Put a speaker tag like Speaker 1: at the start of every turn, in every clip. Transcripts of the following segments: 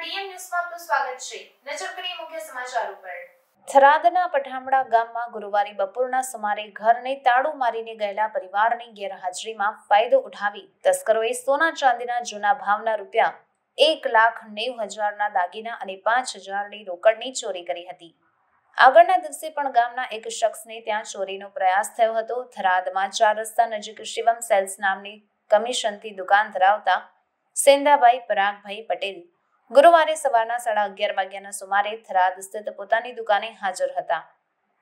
Speaker 1: DM ન્યૂઝમાં આપનું સ્વાગત છે. નજર કરીએ મુખ્ય સમાચાર ઉપર
Speaker 2: થરાદના પઠામડા ગામમાં ગુરુવારે બપોરના સુમારે ઘરને તાળું મારીને ગયેલા પરિવારની ગેરહાજરીમાં ફાયદો ઉઠાવી તસ્કરોએ સોના ચાંદીના જૂના ભાવના રૂપિયા એક લાખ નેવ હજારના દાગીના અને પાંચ હજારની રોકડની ચોરી કરી હતી. આગળના દિવસે પણ ગામના એક શખ્સને ત્યાં ચોરીનો પ્રયાસ થયો હતો. થરાદમાં ચાર રસ્તા નજીક શિવમ સેલ્સ નામની કમિશનથી દુકાન ધરાવતા સેન્દાભાઈ પરાગભાઈ પટેલ ગુરુવારે સવારના સાડા અગિયાર વાગ્યાના સુમારે થરાદ સ્થિત પોતાની દુકાને હાજર હતા.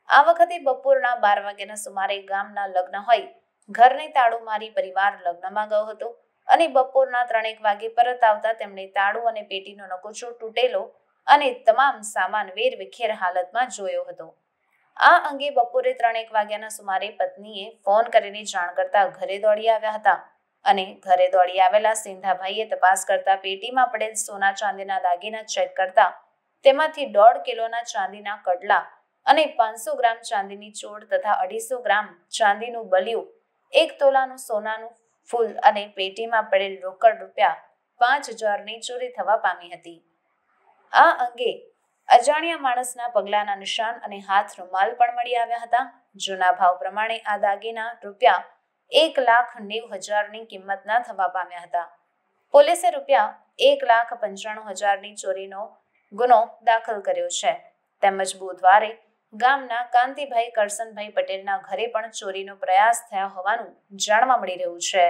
Speaker 2: આ વખતે બપોરના બાર વાગ્યાના સુમારે ગામના લગ્ન હોય, ઘરને તાળું મારી પરિવાર લગ્નમાં ગયો હતો અને બપોરના ત્રણેક વાગે પરત આવતા તેમણે તાળું અને પેટીનો નકોચો તૂટેલો અને તમામ સામાન વેર વિખેર હાલતમાં જોયો હતો. આ અંગે બપોરે ત્રણેક વાગ્યાના સુમારે પત્નીએ ફોન કરીને જાણ કરતા ઘરે દોડી આવ્યા હતા. અને ઘરે દોડી આવેલા સિંધાભાઈએ તપાસ કરતા પેટીમાં પડેલ સોના ચાંદીના દાગીના ચેક કરતા તેમાંથી દોઢ કિલોના ચાંદીના કડલા અને પાંચસો ગ્રામ ચાંદીની ચોળ તથા અઢીસો ગ્રામ ચાંદીનું બલિયું, એક તોલાનું સોનાનું ફૂલ અને પેટીમાં પડેલ રોકડ રૂપિયા પાંચ હજારની ચોરી થવા પામી હતી. આ અંગે અજાણ્યા માણસના પગલાના નિશાન અને હાથ રૂમાલ પણ મળી આવ્યા હતા. જૂના ભાવ પ્રમાણે આ દાગીના રૂપિયા એક લાખ નેવ હજારની કિંમતના થવા પામ્યા હતા. પોલીસે રૂપિયા એક લાખ પંચાણું હજારની ચોરીનો ગુનો દાખલ કર્યો છે. તેમજ બુધવારે ગામના કાંતિભાઈ કરસનભાઈ પટેલના ઘરે પણ ચોરીનો પ્રયાસ થયા હોવાનું જાણવા મળી રહ્યું છે.